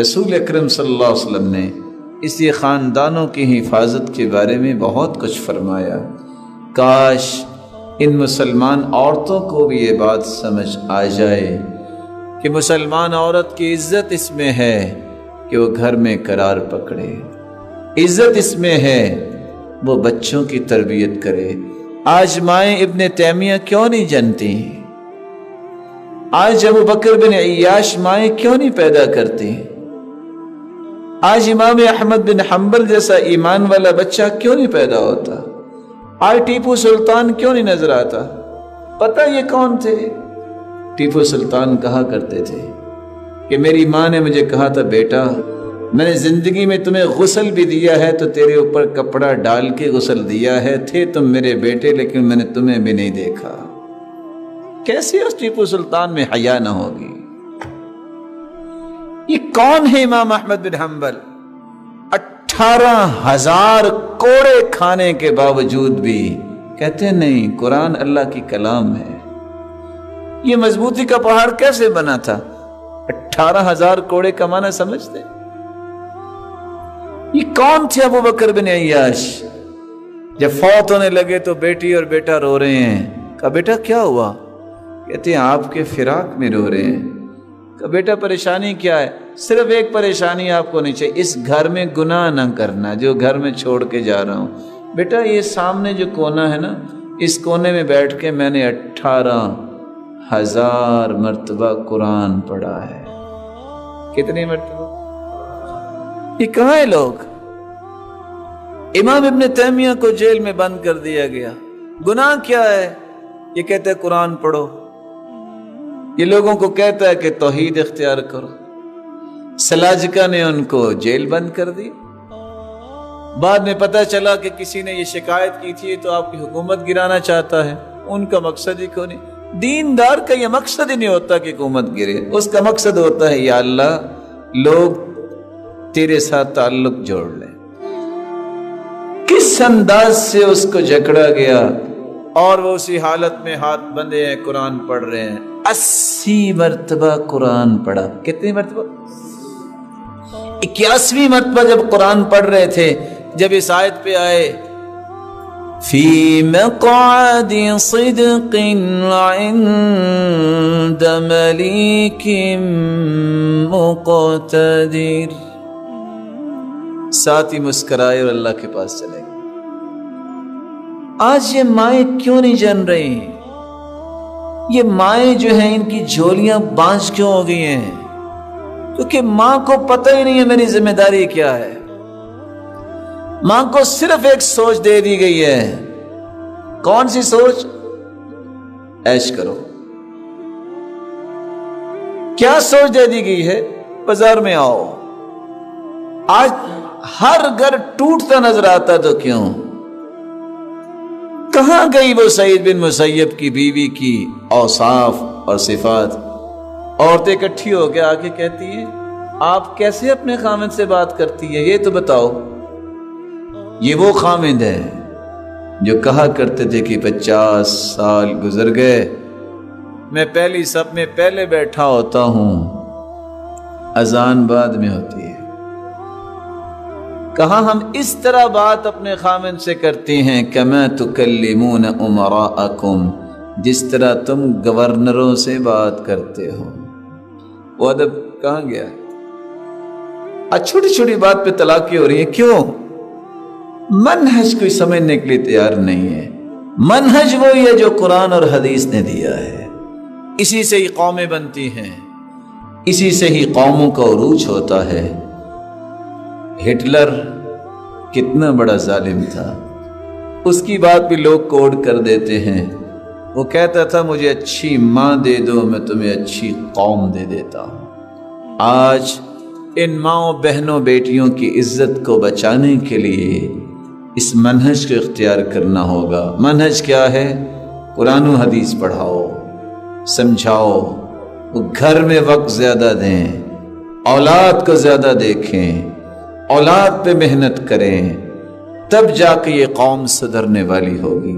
رسول اکرم صلی اللہ علیہ وسلم نے اسی خاندانوں کی حفاظت کے بارے میں بہت کچھ فرمایا۔ کاش ان مسلمان عورتوں کو بھی یہ بات سمجھ آ جائے کہ مسلمان عورت کی عزت اس میں ہے کہ وہ گھر میں قرار پکڑے۔ عزت اس میں ہے، وہ بچوں کی تربیت کرے۔ آج مائیں ابن تیمیہ کیوں نہیں جنتی؟ آج ابو بکر بن عیاش مائیں کیوں نہیں پیدا کرتی آج امام احمد بن حنبل جیسا ایمان والا بچہ کیوں نہیں پیدا ہوتا؟ آج ٹیپو سلطان کیوں نہیں نظر آتا؟ پتہ یہ کون تھے؟ ٹیپو سلطان کہا کرتے تھے کہ میری ماں نے مجھے کہا تھا، بیٹا، میں نے زندگی میں تمہیں غسل بھی دیا ہے تو تیرے اوپر کپڑا ڈال کے غسل دیا ہے، تھے تم میرے بیٹے، لیکن میں نے تمہیں بھی نہیں دیکھا۔ کیسے اس ٹیپو سلطان میں حیا نہ ہوگی؟ یہ کون ہے امام احمد بن حنبل؟ اٹھارہ ہزار کوڑے کھانے کے باوجود بھی کہتے نہیں، قرآن اللہ کی کلام ہے۔ یہ مضبوطی کا پہاڑ کیسے بنا تھا؟ اٹھارہ ہزار کوڑے کمانا سمجھتے؟ یہ کون تھے ابو بکر بن عیاش؟ جب فوت ہونے لگے تو بیٹی اور بیٹا رو رہے ہیں۔ کہا، بیٹا، کیا ہوا؟ کہتے ہیں، آپ کے فراق میں رو رہے ہیں۔ کہا بیٹا پریشانی کیا ہے؟ صرف ایک پریشانی آپ کو نہیں چاہیے، اس گھر میں گناہ نہ کرنا، جو گھر میں چھوڑ کے جا رہا ہوں۔ بیٹا، یہ سامنے جو کونا ہے نا، اس کونے میں بیٹھ کے میں نے اٹھارہ ہزار مرتبہ قرآن پڑھا ہے۔ کتنی مرتبہ؟ یہ کہاں ہے لوگ؟ امام ابن تیمیہ کو جیل میں بند کر دیا گیا۔ گناہ کیا ہے؟ یہ کہتے ہیں قرآن پڑھو۔ یہ لوگوں کو کہتا ہے کہ توحید اختیار کرو۔ سلاجکا نے ان کو جیل بند کر دی۔ بعد میں پتہ چلا کہ کسی نے یہ شکایت کی تھی تو آپ کی حکومت گرانا چاہتا ہے۔ ان کا مقصد ہی کو نہیں دیندار کا یہ مقصد ہی نہیں ہوتا کہ حکومت گرے۔ اس کا مقصد ہوتا ہے، یا اللہ، لوگ تیرے ساتھ تعلق جوڑ لیں۔ کس انداز سے اس کو جکڑا گیا؟ اور وہ اسی حالت میں ہاتھ بندے ہیں، قرآن پڑھ رہے ہیں۔ اسی مرتبہ قرآن پڑھا۔ کتنی مرتبہ؟ اکیاسویں مرتبہ جب قرآن پڑھ رہے تھے، جب اس آیت پہ آئے، فی مقعد صدق عند ملیک مقتدر۔ ساتھ ہی مسکرائے اور اللہ کے پاس چلے گئے۔ آج یہ مائیں کیوں نہیں جان رہی؟ یہ مائیں جو ہیں، ان کی جھولیاں بانچ کیوں ہو گئی ہیں؟ کیونکہ ماں کو پتہ ہی نہیں ہے میری ذمہ داری کیا ہے۔ ماں کو صرف ایک سوچ دے دی گئی ہے۔ کون سی سوچ؟ ایش کرو۔ کیا سوچ دے دی گئی ہے؟ بازار میں آؤ۔ آج ہر گھر ٹوٹتا نظر آتا تو کیوں؟ کہاں گئی وہ سعید بن مسیب کی بیوی کی اوصاف اور صفات؟ عورتیں اکٹھی ہو کے آگے کہتی ہیں، آپ کیسے اپنے خامد سے بات کرتی ہے یہ تو بتاؤ۔ یہ وہ خامد ہے جو کہا کرتے تھے کہ پچاس سال گزر گئے، میں پہلی سب میں پہلے بیٹھا ہوتا ہوں، اذان بعد میں ہوتی ہے۔ کہا ہم اس طرح بات اپنے خامن سے کرتے ہیں کہ میں تکلمون امراءکم، جس طرح تم گورنروں سے بات کرتے ہو۔ وہ ادب کہاں گیا؟ آج چھوٹی چھوٹی بات پہ طلاقیں ہو رہی ہیں کیوں؟ منہج کوئی سمجھنے کے لیے تیار نہیں ہے۔ منہج وہی ہے جو قرآن اور حدیث نے دیا ہے۔ اسی سے ہی قومیں بنتی ہیں۔ اسی سے ہی قوموں کا عروج ہوتا ہے۔ ہٹلر کتنا بڑا ظالم تھا۔ اس کی بات بھی لوگ کوڈ کر دیتے ہیں۔ وہ کہتا تھا، مجھے اچھی ماں دے دو، میں تمہیں اچھی قوم دے دیتا ہوں۔ آج ان ماں بہنوں بیٹیوں کی عزت کو بچانے کے لیے اس منہج کو اختیار کرنا ہوگا۔ منہج کیا ہے؟ قرآن و حدیث پڑھاؤ، سمجھاؤ، وہ گھر میں وقت زیادہ دیں، اولاد کو زیادہ دیکھیں۔ اولاد پہ محنت کریں تب جا کے یہ قوم صدرنے والی ہوگی۔